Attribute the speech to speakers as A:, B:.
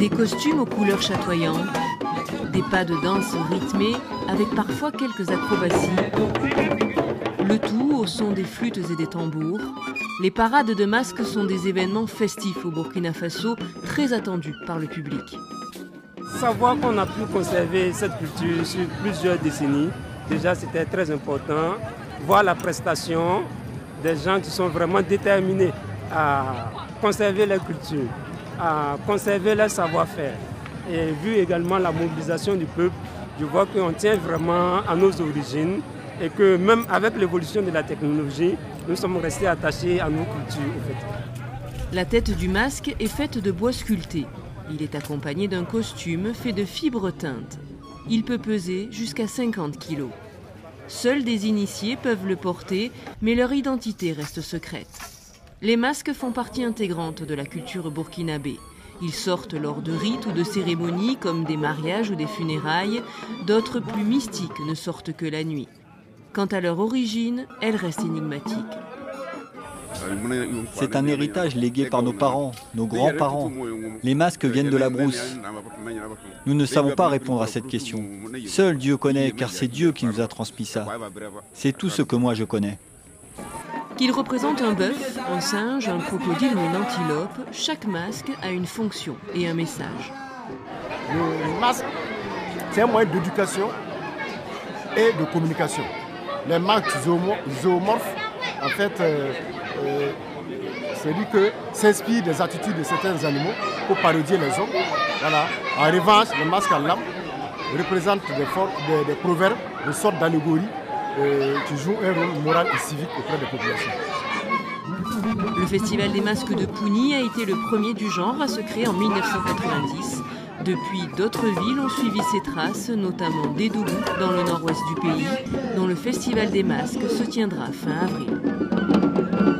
A: Des costumes aux couleurs chatoyantes, des pas de danse rythmés avec parfois quelques acrobaties. Le tout au son des flûtes et des tambours. Les parades de masques sont des événements festifs au Burkina Faso, très attendus par le public.
B: Savoir qu'on a pu conserver cette culture sur plusieurs décennies, déjà c'était très important. Voir la prestation des gens qui sont vraiment déterminés à conserver leur culture, à conserver leur savoir-faire. Et vu également la mobilisation du peuple, je vois qu'on tient vraiment à nos origines et que même avec l'évolution de la technologie, nous sommes restés attachés à nos cultures.
A: La tête du masque est faite de bois sculpté. Il est accompagné d'un costume fait de fibres teintes. Il peut peser jusqu'à 50 kg. Seuls des initiés peuvent le porter, mais leur identité reste secrète. Les masques font partie intégrante de la culture burkinabé. Ils sortent lors de rites ou de cérémonies comme des mariages ou des funérailles. D'autres plus mystiques ne sortent que la nuit. Quant à leur origine, elle reste énigmatique.
C: C'est un héritage légué par nos parents, nos grands-parents. Les masques viennent de la brousse. Nous ne savons pas répondre à cette question. Seul Dieu connaît, car c'est Dieu qui nous a transmis ça. C'est tout ce que moi je connais.
A: Qu'il représente un bœuf, un singe, un crocodile ou une antilope, chaque masque a une fonction et un message.
D: Le masque, c'est un moyen d'éducation et de communication. Les masques zoomorphes, en fait, euh, euh, c'est dit que s'inspire des attitudes de certains animaux pour parodier les hommes. En revanche, le masque à l'âme représente des, des, proverbes, des sortes d'allégories qui un rôle moral et civique auprès des populations.
A: Le Festival des masques de Pougny a été le premier du genre à se créer en 1990. Depuis, d'autres villes ont suivi ses traces, notamment Dédougou, dans le nord-ouest du pays, dont le Festival des masques se tiendra fin avril.